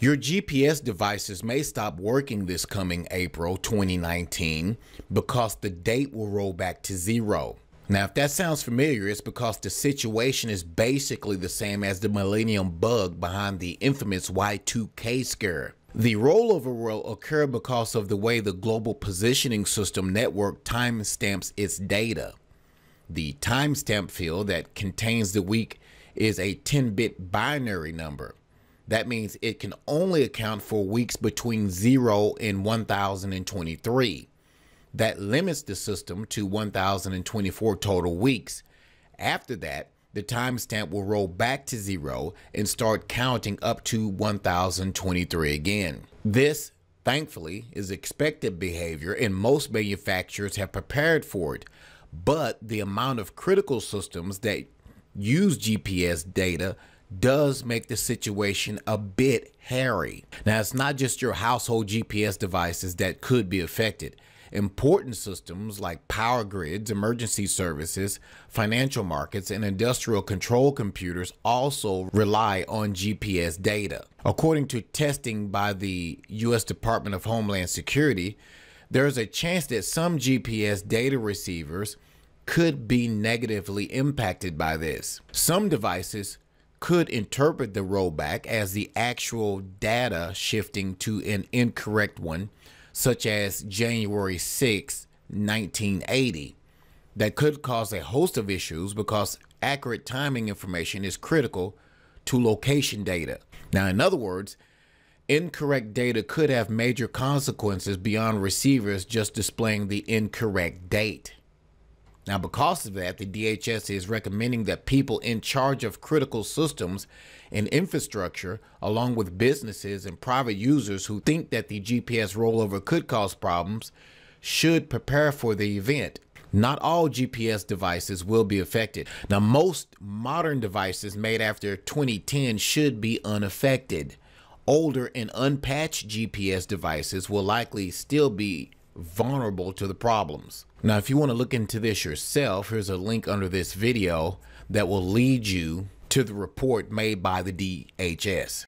Your GPS devices may stop working this coming April 2019 because the date will roll back to zero. Now, if that sounds familiar, it's because the situation is basically the same as the Millennium bug behind the infamous Y2K scare. The rollover will occur because of the way the Global Positioning System network timestamps its data. The timestamp field that contains the week is a 10-bit binary number. That means it can only account for weeks between 0 and 1023. That limits the system to 1024 total weeks. After that, the timestamp will roll back to zero and start counting up to 1023 again. This, thankfully, is expected behavior and most manufacturers have prepared for it. But the amount of critical systems that use GPS data does make the situation a bit hairy. Now, it's not just your household GPS devices that could be affected. Important systems like power grids, emergency services, financial markets, and industrial control computers also rely on GPS data. According to testing by the U.S. Department of Homeland Security, there is a chance that some GPS data receivers could be negatively impacted by this. Some devices could interpret the rollback as the actual data shifting to an incorrect one, such as January 6, 1980. That could cause a host of issues because accurate timing information is critical to location data. Now, in other words, incorrect data could have major consequences beyond receivers just displaying the incorrect date. Now, because of that, the DHS is recommending that people in charge of critical systems and infrastructure, along with businesses and private users who think that the GPS rollover could cause problems, should prepare for the event. Not all GPS devices will be affected. Now, most modern devices made after 2010 should be unaffected. Older and unpatched GPS devices will likely still be vulnerable to the problems. Now, if you want to look into this yourself, here's a link under this video that will lead you to the report made by the DHS.